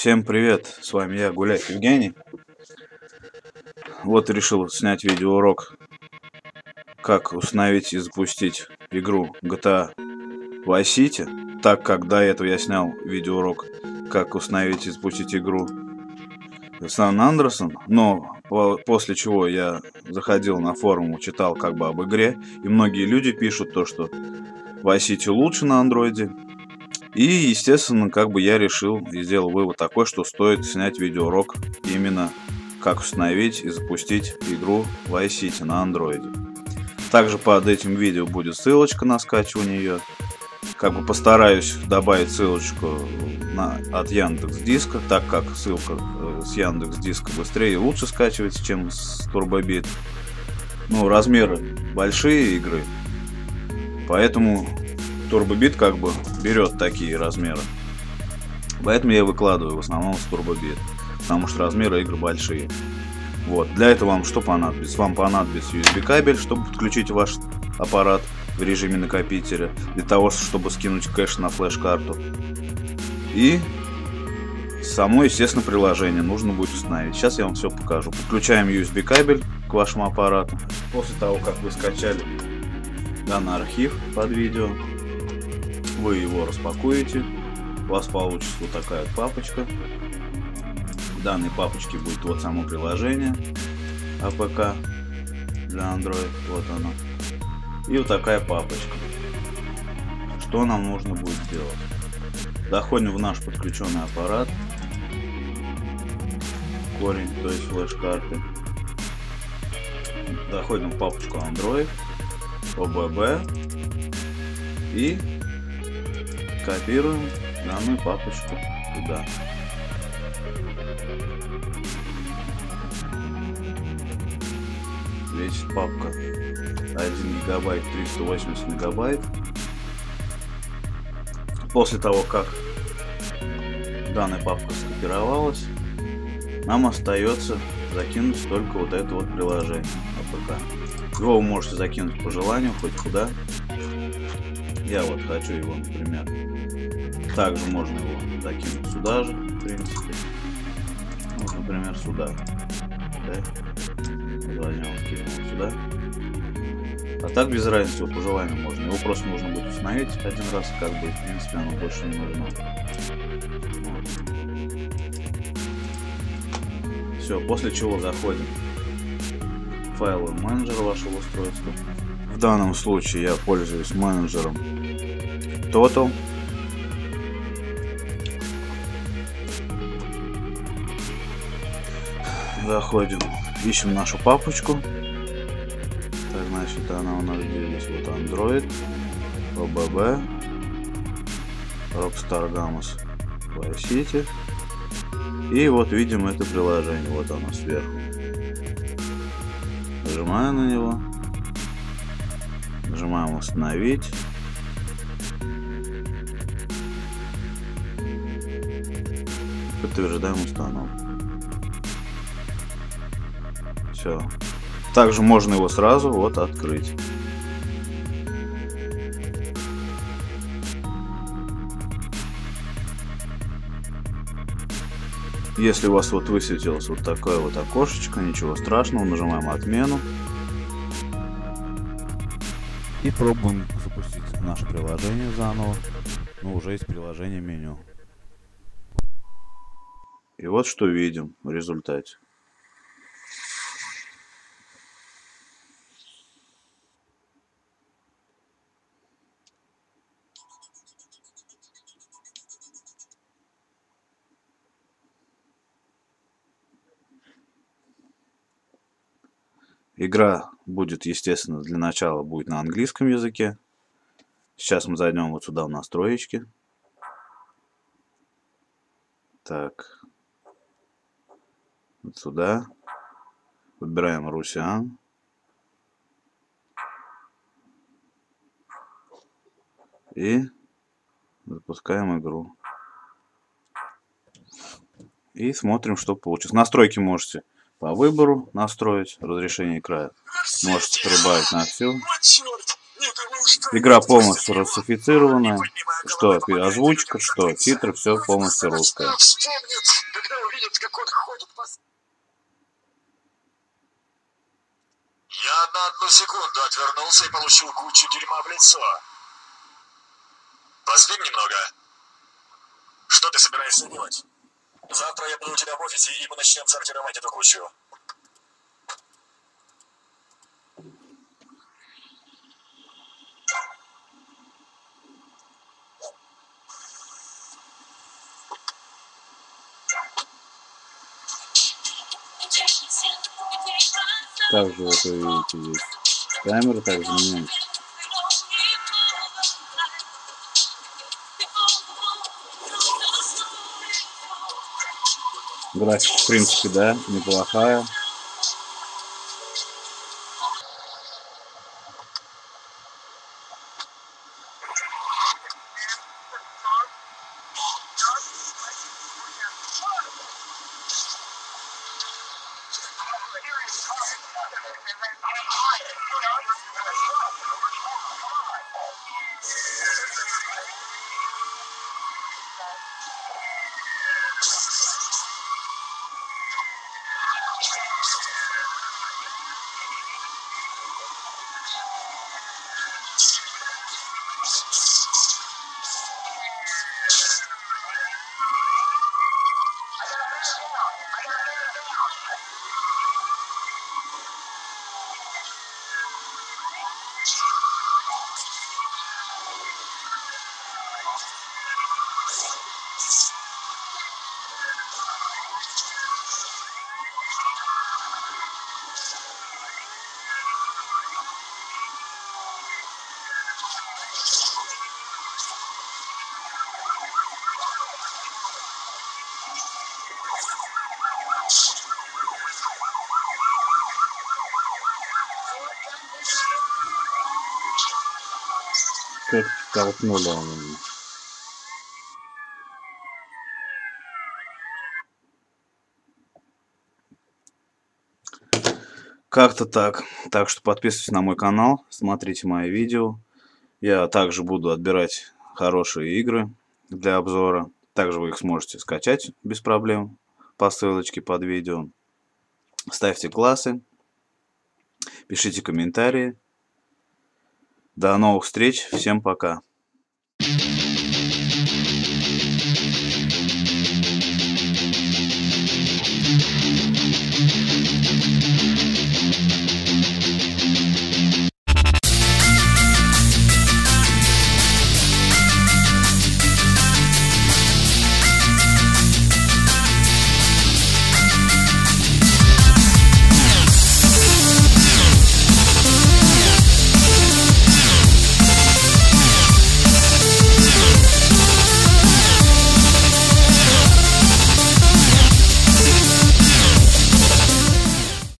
Всем привет, с вами я, Гуляй Евгений. Вот решил снять видеоурок, как установить и запустить игру GTA Vice City, так как до этого я снял видеоурок, как установить и запустить игру Сан Андерсон, но после чего я заходил на форум, читал как бы об игре, и многие люди пишут то, что Vice City лучше на андроиде, и, естественно, как бы я решил и сделал вывод такой, что стоит снять видеоурок именно как установить и запустить игру Vice City на андроиде. Также под этим видео будет ссылочка на скачивание ее. Как бы постараюсь добавить ссылочку на, от Яндекс Диска, так как ссылка э, с Яндекс Диска быстрее и лучше скачивается, чем с Турбобит. Ну, размеры большие игры, поэтому Турбобит как бы берет такие размеры. Поэтому я выкладываю в основном с Турбобит, потому что размеры игр большие. Вот, для этого вам что понадобится? Вам понадобится USB кабель, чтобы подключить ваш аппарат в режиме накопителя, для того, чтобы скинуть кэш на флеш-карту. И само, естественно, приложение нужно будет установить. Сейчас я вам все покажу. Подключаем USB кабель к вашему аппарату. После того, как вы скачали данный архив под видео, вы его распакуете, у вас получится вот такая вот папочка. В данной папочке будет вот само приложение APK для Android, вот оно. И вот такая папочка. Что нам нужно будет сделать? Доходим в наш подключенный аппарат, корень, то есть флеш-карты. Заходим в папочку Android, OBB и копируем данную папочку туда. Весит папка 1 гигабайт 380 мегабайт. После того, как данная папка скопировалась, нам остается закинуть только вот это вот приложение APK. Его вы можете закинуть по желанию, хоть куда. Я вот хочу его, например, также можно его закинуть сюда же, в принципе. Вот, например, сюда. Да? Возьмем, кинем сюда. А так без разницы, по желанию можно. Его просто нужно будет установить один раз, как бы, в принципе, оно больше не нужно. Все, после чего заходим в файлы менеджера вашего устройства. В данном случае я пользуюсь менеджером Total. Заходим, ищем нашу папочку. Так, значит, она у нас здесь вот Android, OBB, Rockstar Games Vice City. И вот видим это приложение, вот оно сверху. Нажимаем на него. Нажимаем установить. Подтверждаем установку. Все. Также можно его сразу вот открыть. Если у вас вот высветилось вот такое вот окошечко, ничего страшного, нажимаем отмену. И пробуем запустить наше приложение заново, но уже из приложения меню. И вот что видим в результате. Игра будет, естественно, для начала будет на английском языке. Сейчас мы зайдем вот сюда в настроечки. Так. Вот сюда. Выбираем Русиан. И запускаем игру. И смотрим, что получится. Настройки можете по выбору настроить разрешение края. Можете прибавить на всю. Игра полностью русифицированная, что озвучка, что титры, все полностью русское. Я на одну секунду отвернулся и получил кучу дерьма в лицо. Поспим немного. Что ты собираешься делать? Завтра я буду у тебя в офисе, и мы начнем сортировать эту кучу. Также вот вы видите здесь камера также меняется. Графика, в принципе, да, неплохая. Толкнули он. Как-то так. Так что подписывайтесь на мой канал, смотрите мои видео. Я также буду отбирать хорошие игры для обзора. Также вы их сможете скачать без проблем по ссылочке под видео. Ставьте классы, пишите комментарии. До новых встреч. Всем пока.